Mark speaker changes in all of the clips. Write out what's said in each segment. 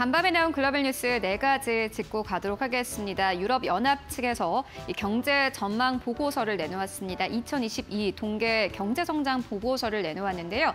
Speaker 1: 간밤에 나온 글로벌 뉴스 네 가지 짚고 가도록 하겠습니다. 유럽 연합 측에서 경제 전망 보고서를 내놓았습니다. 2022 동계 경제 성장 보고서를 내놓았는데요.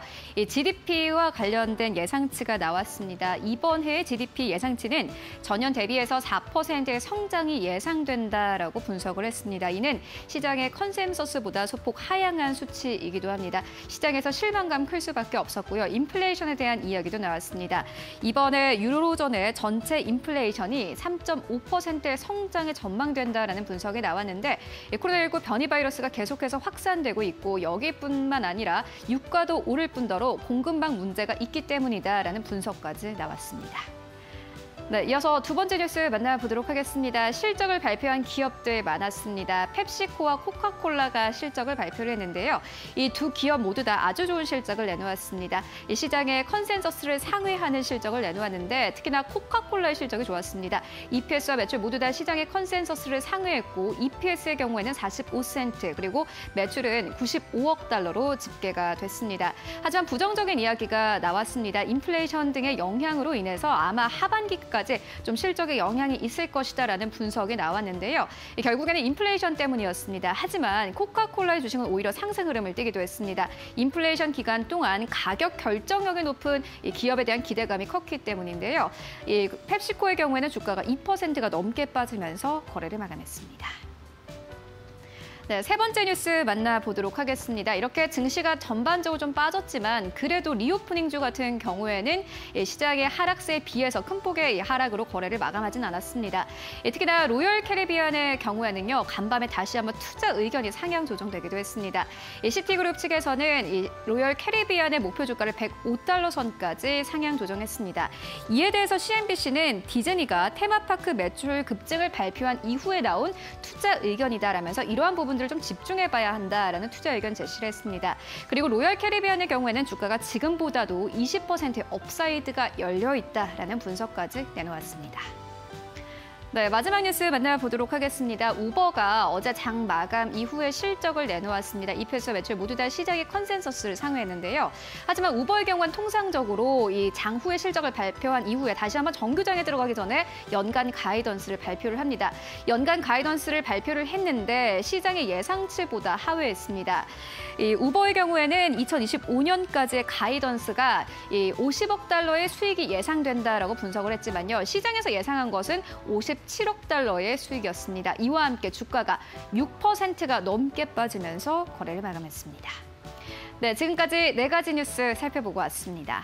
Speaker 1: GDP와 관련된 예상치가 나왔습니다. 이번 해의 GDP 예상치는 전년 대비해서 4%의 성장이 예상된다라고 분석을 했습니다. 이는 시장의 컨센서스보다 소폭 하향한 수치이기도 합니다. 시장에서 실망감 클 수밖에 없었고요. 인플레이션에 대한 이야기도 나왔습니다. 이번에 유로 유로존의 전체 인플레이션이 3.5%의 성장에 전망된다라는 분석이 나왔는데 코로나19 변이 바이러스가 계속해서 확산되고 있고 여기뿐만 아니라 유가도 오를 뿐더러 공급망 문제가 있기 때문이다라는 분석까지 나왔습니다. 네, 이어서 두 번째 뉴스 만나보도록 하겠습니다. 실적을 발표한 기업들 많았습니다. 펩시코와 코카콜라가 실적을 발표를 했는데요. 이 두 기업 모두 다 아주 좋은 실적을 내놓았습니다. 이 시장의 컨센서스를 상회하는 실적을 내놓았는데 특히나 코카콜라의 실적이 좋았습니다. EPS와 매출 모두 다 시장의 컨센서스를 상회했고 EPS의 경우에는 45센트 그리고 매출은 95억 달러로 집계가 됐습니다. 하지만 부정적인 이야기가 나왔습니다. 인플레이션 등의 영향으로 인해서 아마 하반기까지 내년까지 좀 실적에 영향이 있을 것이다라는 분석이 나왔는데요. 결국에는 인플레이션 때문이었습니다. 하지만 코카콜라의 주식은 오히려 상승 흐름을 띠기도 했습니다. 인플레이션 기간 동안 가격 결정력이 높은 기업에 대한 기대감이 컸기 때문인데요. 이 펩시코의 경우에는 주가가 2%가 넘게 빠지면서 거래를 마감했습니다. 네, 세 번째 뉴스 만나보도록 하겠습니다. 이렇게 증시가 전반적으로 좀 빠졌지만 그래도 리오프닝주 같은 경우에는 시장의 하락세에 비해서 큰 폭의 하락으로 거래를 마감하진 않았습니다. 특히나 로열 캐리비안의 경우에는요. 간밤에 다시 한번 투자 의견이 상향 조정되기도 했습니다. 시티그룹 측에서는 로열 캐리비안의 목표 주가를 105달러 선까지 상향 조정했습니다. 이에 대해서 CNBC는 디즈니가 테마파크 매출 급증을 발표한 이후에 나온 투자 의견이다라면서 이러한 부분 부분들을 좀 집중해 봐야 한다라는 투자 의견 제시를 했습니다. 그리고 로열 캐리비안의 경우에는 주가가 지금보다도 20%의 upside가 열려 있다라는 분석까지 내놓았습니다. 네, 마지막 뉴스 만나보도록 하겠습니다. 우버가 어제 장 마감 이후에 실적을 내놓았습니다. EPS와 매출 모두 다 시장의 컨센서스를 상회했는데요. 하지만 우버의 경우는 통상적으로 이 장 후에 실적을 발표한 이후에 다시 한번 정규장에 들어가기 전에 연간 가이던스를 발표를 합니다. 연간 가이던스를 발표를 했는데 시장의 예상치보다 하회했습니다. 이 우버의 경우에는 2025년까지의 가이던스가 이 50억 달러의 수익이 예상된다라고 분석을 했지만요. 시장에서 예상한 것은 50 7억 달러의 수익이었습니다. 이와 함께 주가가 6%가 넘게 빠지면서 거래를 마감했습니다. 네, 지금까지 네 가지 뉴스 살펴보고 왔습니다.